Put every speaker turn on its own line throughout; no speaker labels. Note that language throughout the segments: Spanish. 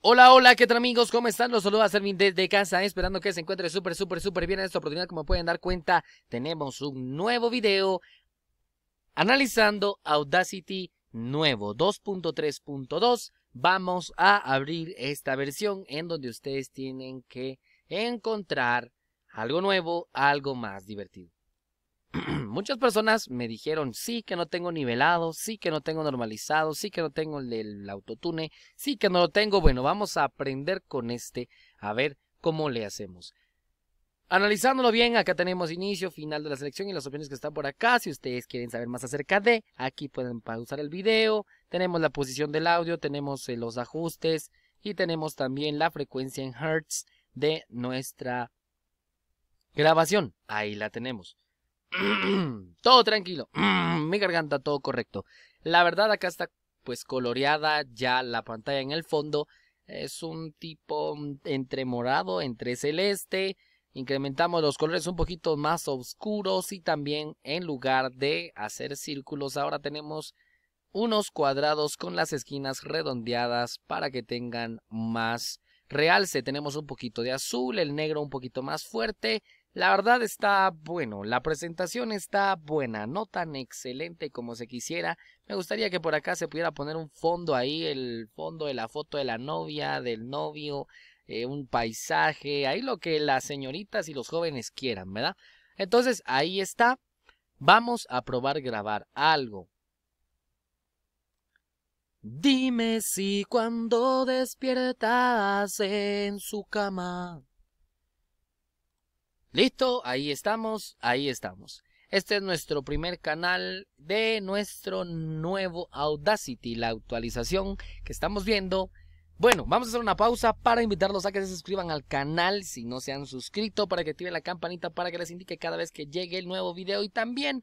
Hola, hola, ¿qué tal amigos? ¿Cómo están? Los saludo a Servin desde casa, esperando que se encuentre súper, súper, súper bien en esta oportunidad. Como pueden dar cuenta, tenemos un nuevo video analizando Audacity nuevo 2.3.2. Vamos a abrir esta versión en donde ustedes tienen que encontrar algo nuevo, algo más divertido. muchas personas me dijeron sí que no tengo nivelado, sí que no tengo normalizado, sí que no tengo el, autotune, sí que no lo tengo. Bueno, vamos a aprender con este a ver cómo le hacemos. Analizándolo bien, acá tenemos inicio, final de la selección y las opciones que están por acá. Si ustedes quieren saber más acerca de, aquí pueden pausar el video. Tenemos la posición del audio, tenemos eh, los ajustes y tenemos también la frecuencia en hertz de nuestra grabación. Ahí la tenemos. todo tranquilo. Mi garganta todo correcto. La verdad acá está pues coloreada ya la pantalla en el fondo. Es un tipo entre morado, entre celeste. Incrementamos los colores un poquito más oscuros y también en lugar de hacer círculos ahora tenemos unos cuadrados con las esquinas redondeadas para que tengan más realce. Tenemos un poquito de azul, el negro un poquito más fuerte la verdad está bueno, la presentación está buena, no tan excelente como se quisiera. Me gustaría que por acá se pudiera poner un fondo ahí, el fondo de la foto de la novia, del novio, eh, un paisaje, ahí lo que las señoritas y los jóvenes quieran, ¿verdad? Entonces ahí está. Vamos a probar grabar algo. Dime si cuando despiertas en su cama Listo, ahí estamos, ahí estamos. Este es nuestro primer canal de nuestro nuevo Audacity, la actualización que estamos viendo. Bueno, vamos a hacer una pausa para invitarlos a que se suscriban al canal si no se han suscrito, para que activen la campanita para que les indique cada vez que llegue el nuevo video y también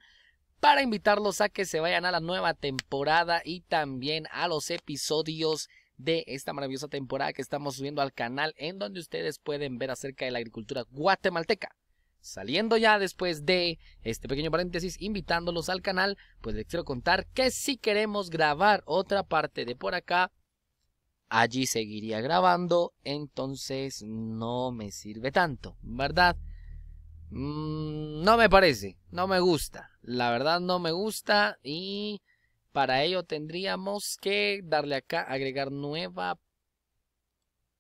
para invitarlos a que se vayan a la nueva temporada y también a los episodios de esta maravillosa temporada que estamos subiendo al canal en donde ustedes pueden ver acerca de la agricultura guatemalteca. Saliendo ya después de este pequeño paréntesis, invitándolos al canal, pues les quiero contar que si queremos grabar otra parte de por acá, allí seguiría grabando, entonces no me sirve tanto, ¿verdad? Mm, no me parece, no me gusta, la verdad no me gusta y para ello tendríamos que darle acá, agregar nueva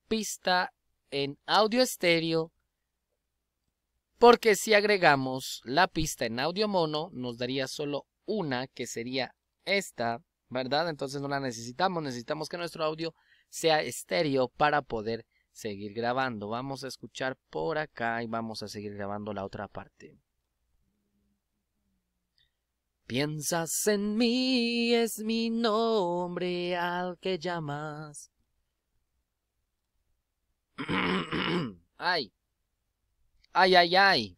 pista en audio estéreo. Porque si agregamos la pista en audio mono, nos daría solo una, que sería esta, ¿verdad? Entonces no la necesitamos, necesitamos que nuestro audio sea estéreo para poder seguir grabando. Vamos a escuchar por acá y vamos a seguir grabando la otra parte. Piensas en mí, es mi nombre al que llamas. ay, ay, ay, ay.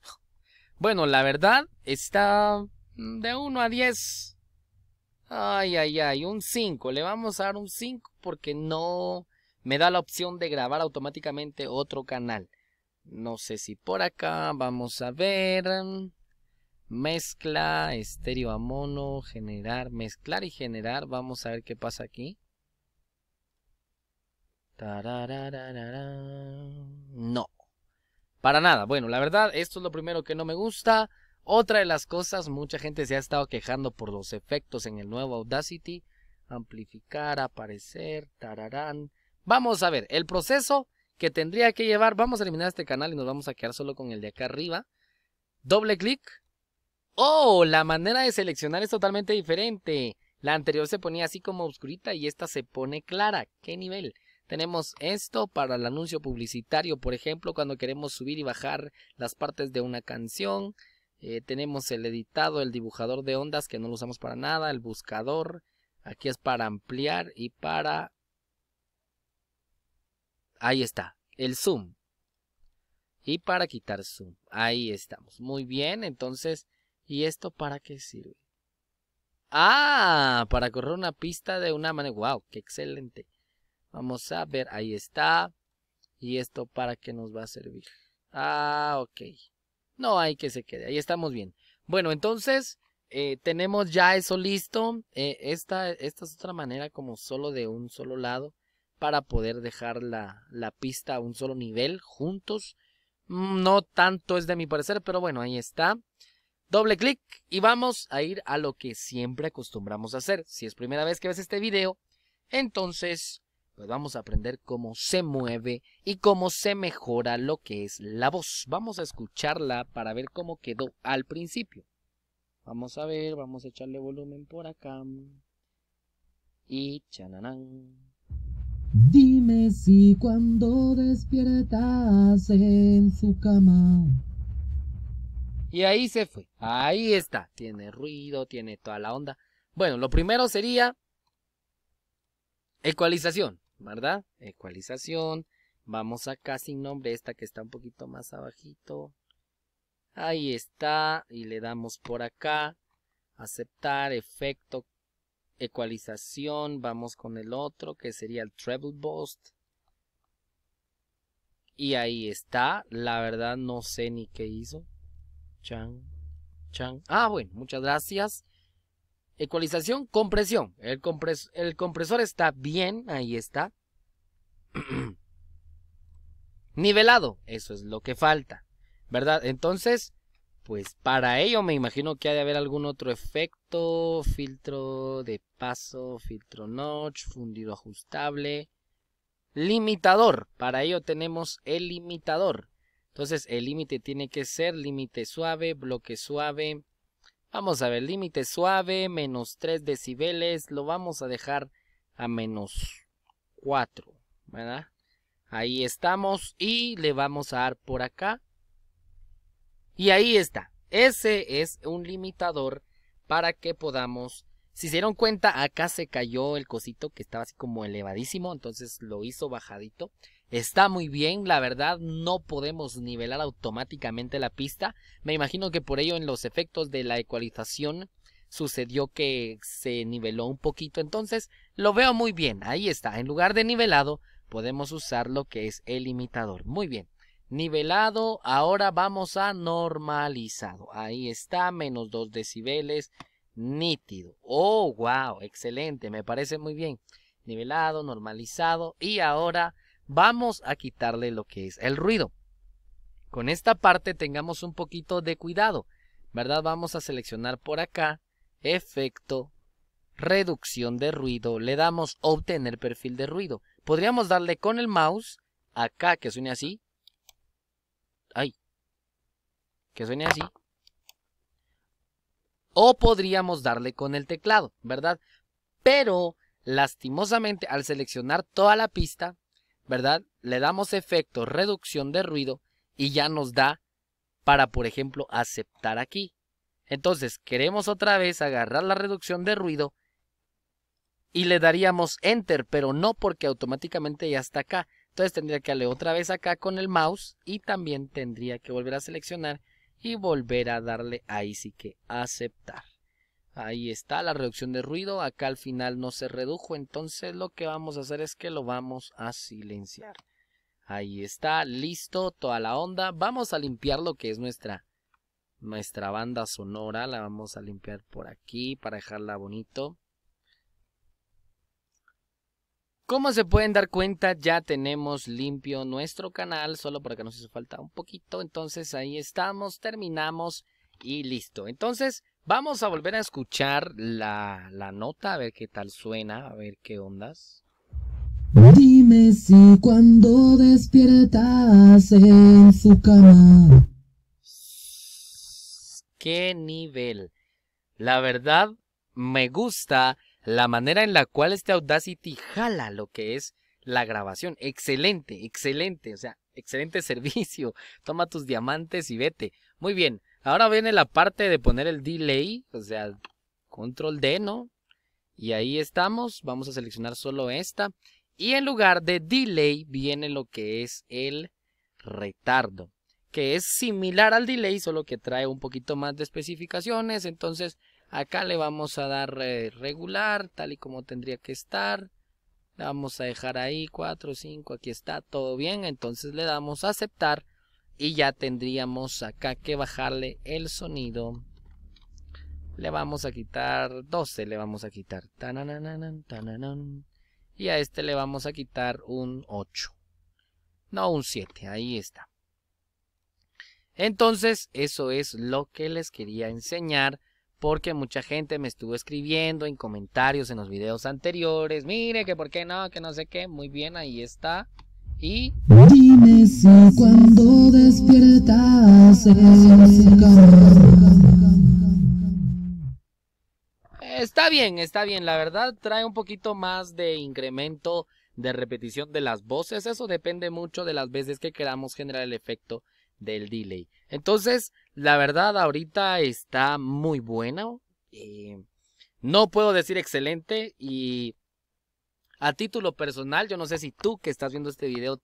Bueno, la verdad está de 1 a 10. Ay, ay, ay, un 5. Le vamos a dar un 5 porque no me da la opción de grabar automáticamente otro canal. No sé si por acá vamos a ver mezcla, estéreo a mono, generar, mezclar y generar. Vamos a ver qué pasa aquí. No, para nada. Bueno, la verdad, esto es lo primero que no me gusta. Otra de las cosas, mucha gente se ha estado quejando por los efectos en el nuevo Audacity. Amplificar, aparecer, tararán. Vamos a ver, el proceso que tendría que llevar, vamos a eliminar este canal y nos vamos a quedar solo con el de acá arriba. Doble clic, Oh, la manera de seleccionar es totalmente diferente. La anterior se ponía así como oscurita y esta se pone clara. ¿Qué nivel? Tenemos esto para el anuncio publicitario, por ejemplo, cuando queremos subir y bajar las partes de una canción. Eh, tenemos el editado, el dibujador de ondas que no lo usamos para nada, el buscador. Aquí es para ampliar y para... Ahí está, el zoom. Y para quitar zoom. Ahí estamos. Muy bien, entonces ¿Y esto para qué sirve? Ah, para correr una pista de una manera. ¡Wow! ¡Qué excelente! Vamos a ver, ahí está. ¿Y esto para qué nos va a servir? Ah, ok. No hay que se quede, ahí estamos bien. Bueno, entonces eh, tenemos ya eso listo. Eh, esta, esta es otra manera como solo de un solo lado. para poder dejar la, la pista a un solo nivel juntos. Mm, no tanto es de mi parecer, pero bueno, ahí está. Doble clic y vamos a ir a lo que siempre acostumbramos a hacer. Si es primera vez que ves este video, entonces pues vamos a aprender cómo se mueve y cómo se mejora lo que es la voz. Vamos a escucharla para ver cómo quedó al principio. Vamos a ver, vamos a echarle volumen por acá. Y chananán.
Dime si cuando despiertas en su cama.
Y ahí se fue. Ahí está. Tiene ruido, tiene toda la onda. Bueno, lo primero sería ecualización, ¿verdad? Ecualización. Vamos acá sin nombre, esta que está un poquito más abajito. Ahí está. Y le damos por acá. Aceptar, efecto, ecualización. Vamos con el otro que sería el treble boost. Y ahí está. La verdad no sé ni qué hizo. Chan, chan. Ah, bueno, muchas gracias. Ecualización, compresión. El, compresor está bien, ahí está. Nivelado, eso es lo que falta. ¿verdad? Entonces, pues para ello me imagino que ha de haber algún otro efecto, filtro de paso, filtro notch, fundido ajustable, limitador. Para ello tenemos el limitador. Entonces el límite tiene que ser límite suave, bloque suave. Vamos a ver, límite suave, menos 3 decibeles, lo vamos a dejar a menos 4, ¿verdad? Ahí estamos y le vamos a dar por acá y ahí está. Ese es un limitador para que podamos... Si se dieron cuenta, acá se cayó el cosito que estaba así como elevadísimo, entonces lo hizo bajadito. Está muy bien, la verdad no podemos nivelar automáticamente la pista. Me imagino que por ello en los efectos de la ecualización sucedió que se niveló un poquito, entonces lo veo muy bien. Ahí está, en lugar de nivelado podemos usar lo que es el limitador. Muy bien nivelado, ahora vamos a normalizado. Ahí está, menos 2 decibeles, nítido. Oh, wow, excelente, me parece muy bien. Nivelado, normalizado y ahora vamos a quitarle lo que es el ruido. Con esta parte tengamos un poquito de cuidado, ¿verdad? Vamos a seleccionar por acá, efecto, reducción de ruido, le damos obtener perfil de ruido. Podríamos darle con el mouse, acá que suene así, Ay. Que suene así. O podríamos darle con el teclado, ¿verdad? Pero, lastimosamente, al seleccionar toda la pista, ¿verdad? Le damos efecto reducción de ruido y ya nos da para, por ejemplo, aceptar aquí. Entonces, queremos otra vez agarrar la reducción de ruido y le daríamos enter, pero no porque automáticamente ya está acá, entonces tendría que darle otra vez acá con el mouse y también tendría que volver a seleccionar y volver a darle ahí sí que aceptar. Ahí está la reducción de ruido. Acá al final no se redujo. Entonces lo que vamos a hacer es que lo vamos a silenciar. Ahí está, listo, toda la onda. Vamos a limpiar lo que es nuestra, nuestra banda sonora. La vamos a limpiar por aquí para dejarla bonito. Como se pueden dar cuenta, ya tenemos limpio nuestro canal, solo para que nos hizo falta un poquito. Entonces ahí estamos, terminamos y listo. Entonces vamos a volver a escuchar la, la nota, a ver qué tal suena, a ver qué ondas.
Dime si cuando despiertas en su cama.
Qué nivel. La verdad, me gusta la manera en la cual este Audacity jala lo que es la grabación. Excelente, excelente, o sea, excelente servicio. Toma tus diamantes y vete. Muy bien, ahora viene la parte de poner el delay, o sea, control D, ¿no? Y ahí estamos, vamos a seleccionar solo esta. Y en lugar de delay viene lo que es el retardo, que es similar al delay, solo que trae un poquito más de especificaciones. Entonces Acá le vamos a dar eh, regular, tal y como tendría que estar. Le vamos a dejar ahí 4, 5, aquí está, todo bien. Entonces le damos a aceptar y ya tendríamos acá que bajarle el sonido. Le vamos a quitar 12, le vamos a quitar. Y a este le vamos a quitar un 8. No, un 7. Ahí está. Entonces, eso es lo que les quería enseñar. Porque mucha gente me estuvo escribiendo en comentarios en los videos anteriores. Mire que por qué no, que no sé qué. Muy bien, ahí está. Y
Dime si cuando despiertas.
Está bien, está bien. La verdad trae un poquito más de incremento de repetición de las voces. Eso depende mucho de las veces que queramos generar el efecto del delay. Entonces, la verdad ahorita está muy buena. Eh, no puedo decir excelente y a título personal, yo no sé si tú que estás viendo este video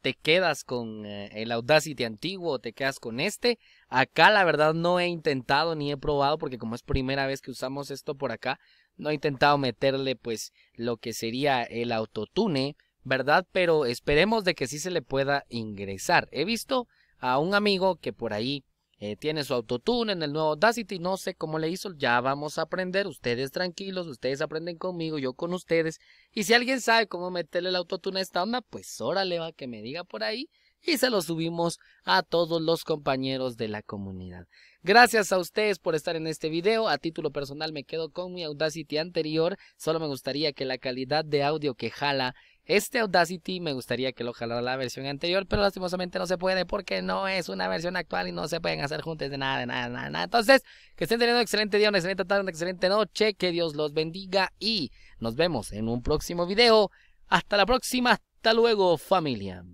te quedas con eh, el Audacity antiguo o te quedas con este. Acá la verdad no he intentado ni he probado porque como es primera vez que usamos esto por acá, no he intentado meterle pues lo que sería el autotune, ¿verdad? Pero esperemos de que sí se le pueda ingresar. He visto a un amigo que por ahí eh, tiene su autotune en el nuevo Audacity, no sé cómo le hizo, ya vamos a aprender, ustedes tranquilos, ustedes aprenden conmigo, yo con ustedes, y si alguien sabe cómo meterle el autotune a esta onda, pues órale va que me diga por ahí, y se lo subimos a todos los compañeros de la comunidad. Gracias a ustedes por estar en este video, a título personal me quedo con mi Audacity anterior, solo me gustaría que la calidad de audio que jala este Audacity me gustaría que lo jalara la versión anterior, pero lastimosamente no se puede porque no es una versión actual y no se pueden hacer juntos de nada, de nada, nada, nada. Entonces, que estén teniendo un excelente día, una excelente tarde, una excelente noche, que Dios los bendiga y nos vemos en un próximo video. Hasta la próxima, hasta luego familia.